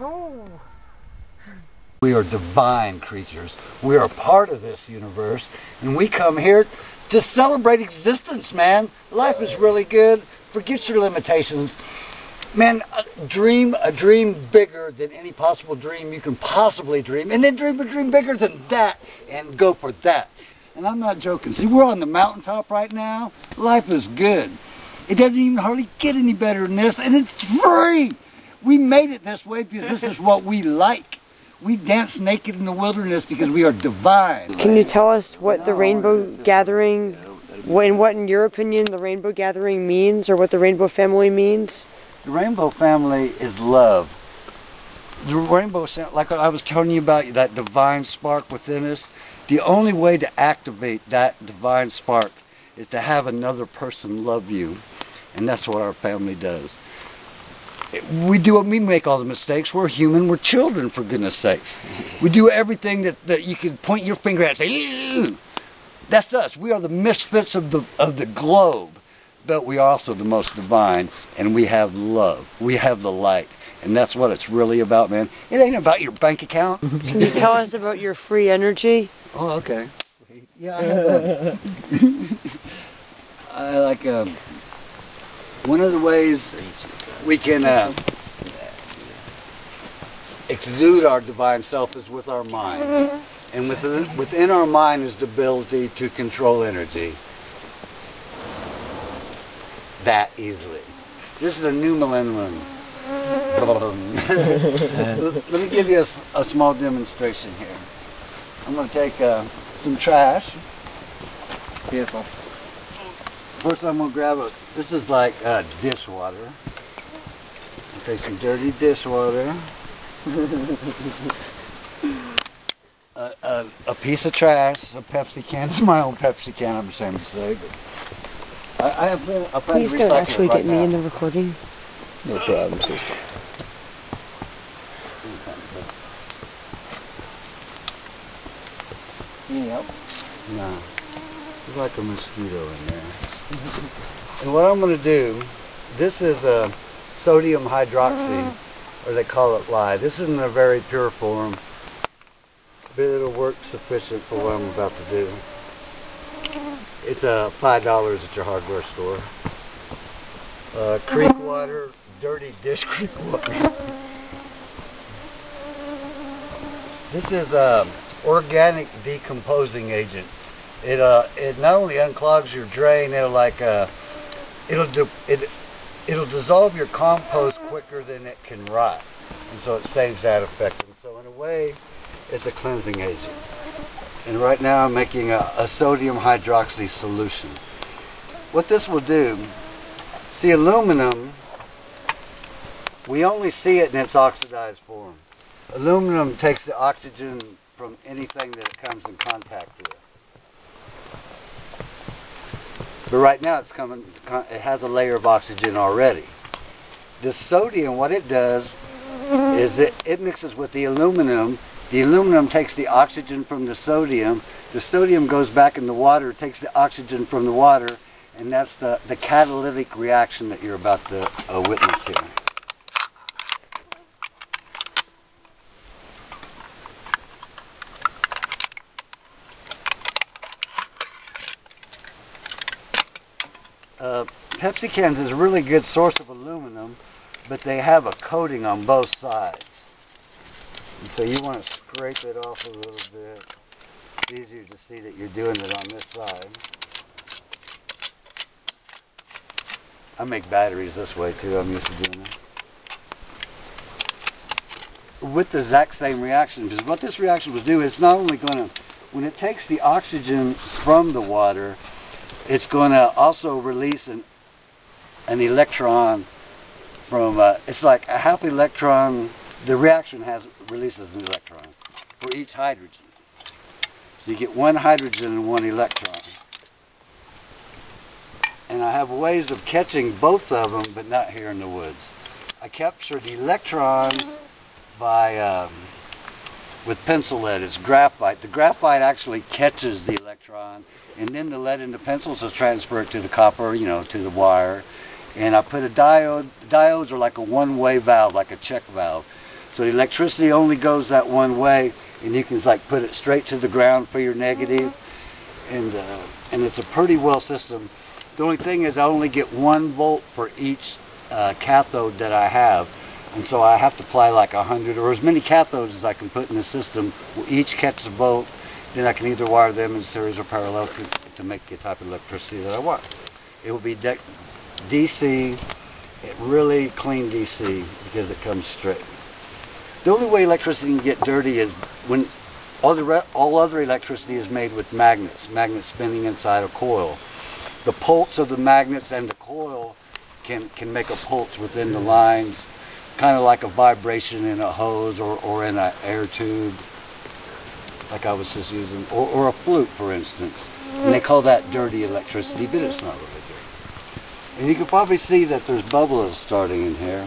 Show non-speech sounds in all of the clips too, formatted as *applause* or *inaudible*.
Oh. We are divine creatures. We are part of this universe, and we come here to celebrate existence, man. Life is really good. Forget your limitations. Man, dream a dream bigger than any possible dream you can possibly dream, and then dream a dream bigger than that, and go for that. And I'm not joking. See, we're on the mountaintop right now. Life is good. It doesn't even hardly get any better than this, and it's free. We made it this way because this is *laughs* what we like. We dance naked in the wilderness because we are divine. Can you tell us what the Rainbow Gathering, when what in your opinion the Rainbow Gathering means, or what the Rainbow Family means? The rainbow family is love. The rainbow, sa- like I was telling you about, that divine spark within us, the only way to activate that divine spark is to have another person love you. And that's what our family does. We do we make all the mistakes. We're human. We're children, for goodness sakes. We do everything that, that you can point your finger at and say, "Ew." that's us. We are the misfits of the, of the globe but we are also the most divine and we have love we have the light and that's what it's really about man it ain't about your bank account *laughs* Can you tell us about your free energy? oh okay yeah i have *laughs* I like um, one of the ways we can uh, exude our divine self is with our mind and within, within our mind is the ability to control energy that easily. This is a new millennium. *laughs* Let me give you a small demonstration here. I'm going to take uh, some trash. Beautiful. First, I'm going to grab a. This is like uh, dishwater. I'll take some dirty dishwater. *laughs* a, a, a piece of trash, a Pepsi can. *laughs* It's my own Pepsi can. I'm ashamed to say. But I, I have been. I plan Please don't actually right get me in the recording. No problem, sister. Need help? No. There's like a mosquito in there. *laughs* and what I'm going to do, this is a sodium hydroxy, or they call it lye. This isn't a very pure form, but it'll work sufficient for what I'm about to do. It's uh, $5 at your hardware store. Uh, creek *laughs* water, dirty dish creek water. This is a organic decomposing agent. It uh it not only unclogs your drain, it'll like uh it'll do it it'll dissolve your compost quicker than it can rot, and so it saves that effect. And so in a way, it's a cleansing agent. And right now I'm making a, a sodium hydroxy solution. What this will do, see aluminum, we only see it in its oxidized form. Aluminum takes the oxygen from anything that it comes in contact with. But right now it's coming, it has a layer of oxygen already. This sodium, what it does is it, it mixes with the aluminum. The aluminum takes the oxygen from the sodium. The sodium goes back in the water, takes the oxygen from the water, and that's the, the catalytic reaction that you're about to uh, witness here. Uh, Pepsi cans is a really good source of aluminum, but they have a coating on both sides. And so you want to scrape it off a little bit. It's easier to see that you're doing it on this side. I make batteries this way too. I'm used to doing this. With the exact same reaction, because what this reaction will do, is not only going to, when it takes the oxygen from the water, it's going to also release an, an electron from, uh, it's like a half electron, the reaction has releases an electron for each hydrogen. So you get one hydrogen and one electron. And I have ways of catching both of them, but not here in the woods. I capture the electrons by, um, with pencil lead, it's graphite. The graphite actually catches the electron, and then the lead in the pencils is transferred to the copper, you know, to the wire. And I put a diode, diodes are like a one-way valve, like a check valve. So the electricity only goes that one way, and you can like put it straight to the ground for your negative. and uh, and it's a pretty well system. The only thing is I only get one volt for each uh, cathode that I have, and so I have to apply like a hundred or as many cathodes as I can put in the system. Will each catch the volt, then I can either wire them in series or parallel to, to make the type of electricity that I want. It will be DC, it really clean DC because it comes straight. The only way electricity can get dirty is when all the all other electricity is made with magnets, magnets spinning inside a coil. The pulse of the magnets and the coil can can make a pulse within the lines, kind of like a vibration in a hose or, or in an air tube, like I was just using, or, or a flute, for instance. And they call that dirty electricity, but it's not really dirty. And you can probably see that there's bubbles starting in here.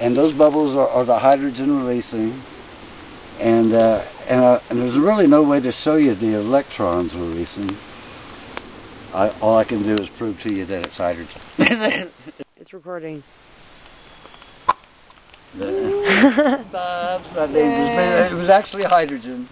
And those bubbles are, are the hydrogen releasing. And, uh, and, uh, and there's really no way to show you the electrons releasing. I, all I can do is prove to you that it's hydrogen. *laughs* It's recording. *laughs* Bob's it was actually hydrogen.